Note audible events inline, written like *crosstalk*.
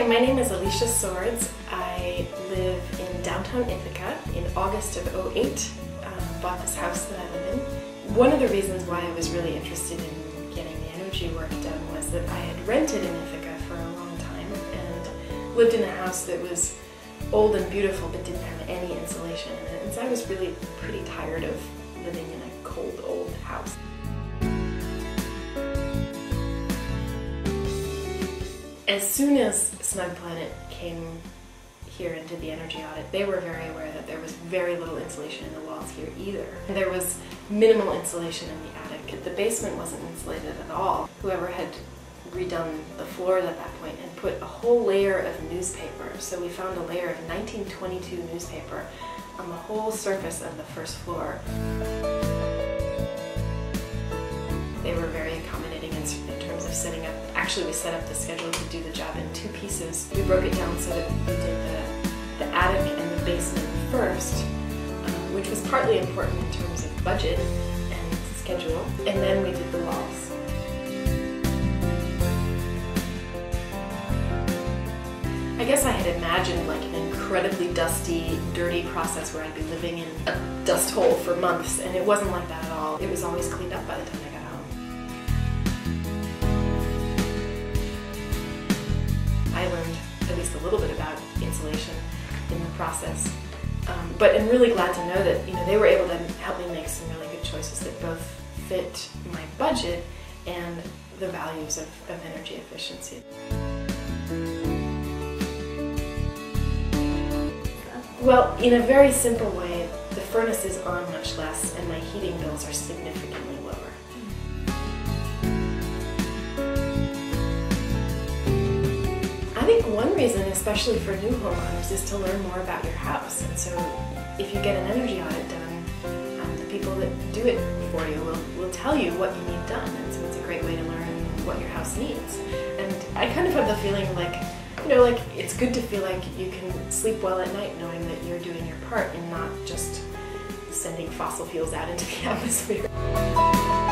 Hi, my name is Alicia Swords. I live in downtown Ithaca. In August of 08, um, bought this house that I live in. One of the reasons why I was really interested in getting the energy work done was that I had rented in Ithaca for a long time and lived in a house that was old and beautiful but didn't have any insulation in it. And so I was really pretty tired of living in a cold old house. As soon as Snug Planet came here and did the energy audit, they were very aware that there was very little insulation in the walls here either. There was minimal insulation in the attic. The basement wasn't insulated at all. Whoever had redone the floors at that point and put a whole layer of newspaper. So we found a layer of 1922 newspaper on the whole surface of the first floor. Actually, we set up the schedule to do the job in two pieces. We broke it down so that we did the, the attic and the basement first, um, which was partly important in terms of budget and schedule, and then we did the walls. I guess I had imagined like an incredibly dusty, dirty process where I'd be living in a dust hole for months, and it wasn't like that at all. It was always cleaned up by the time I got a little bit about insulation in the process, um, but I'm really glad to know that you know they were able to help me make some really good choices that both fit my budget and the values of, of energy efficiency. Well, in a very simple way, the furnace is on much less and my heating bills are significantly think one reason, especially for new homeowners, is to learn more about your house. And so if you get an energy audit done, um, the people that do it for you will, will tell you what you need done. And so it's a great way to learn what your house needs. And I kind of have the feeling like you know, like it's good to feel like you can sleep well at night knowing that you're doing your part and not just sending fossil fuels out into the *laughs* atmosphere.